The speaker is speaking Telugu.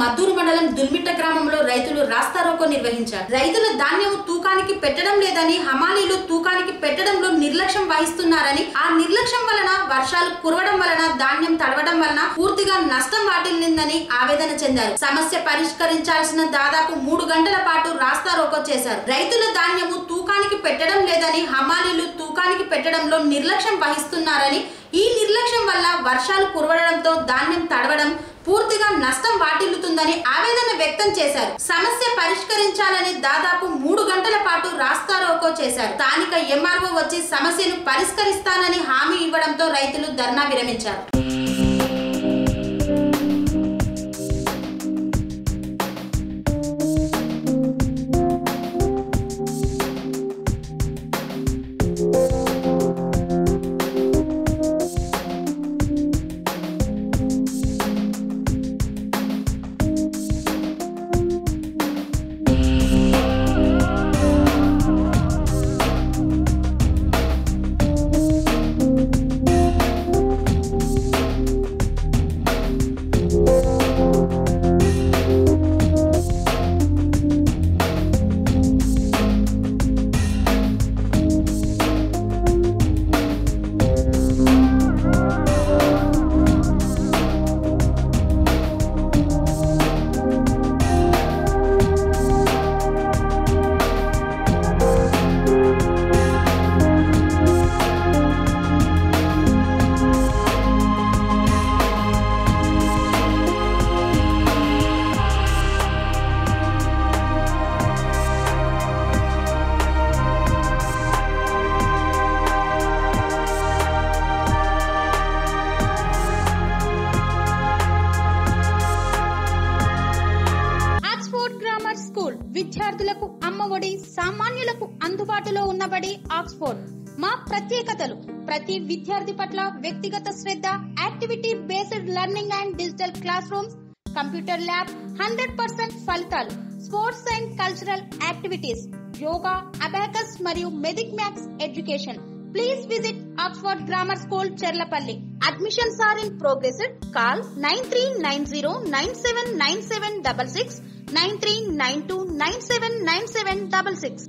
మద్దూరు మండలం దుల్మిట్ట గ్రామంలో రైతులు రాస్తారోకో నిర్వహించారు. రైతుల ధాన్యం తూకానికి పెట్టడం లేదని హమాలీలు తూకానికి పెట్టడంలో నిర్లక్ష్యం వహిస్తున్నారని ఆ నిర్లక్ష్యం వలన వర్షాలు కురవడం వలన ధాన్యం తడవడం వలన పూర్తిగా నష్టం వాటిల్లిందని ఆవేదన చెందారు. సమస్య పరిష్కరించాల్సిన దాదాపు మూడు గంటల పాటు రాస్తారోకో చేశారు. రైతుల ధాన్యము తూకానికి పెట్టడం లేదని హమాలీలు తూకానికి పెట్టడంలో నిర్లక్ష్యం వహిస్తున్నారని ఈ నిర్లక్ష్యం వల్ల వర్షాలు కురవడంతో ధాన్యం తడవడం పూర్తిగా నష్టం వాటిల్లుతుందని ఆవేదన వ్యక్తం చేశారు. సమస్య పరిష్కరించాలని దాదాపు మూడు గంటల పాటు రాస్తారోకో చేశారు. స్థానిక ఎంఆర్ఓ వచ్చి సమస్యను పరిష్కరిస్తానని హామీ ఇవ్వడంతో రైతులు ధర్నా విరమించారు. విద్యార్థులకు అమ్మఒడి సామాన్యులకు అందుబాటులో ఉన్నబడి ఆక్స్ఫోర్డ్. మా ప్రత్యేకతలు ప్రతి విద్యార్థి పట్ల వ్యక్తిగత శ్రద్ధ activity based learning and digital classrooms computer lab hundred percent ఫలితాలు. Sports and cultural activities yoga abacus మరియు Vedic maths education. Please visit Oxford grammar school Cherlapalli. Admissions are in progress call nine three nine zero nine seven nine seven double six nine three nine two nine seven nine seven double six.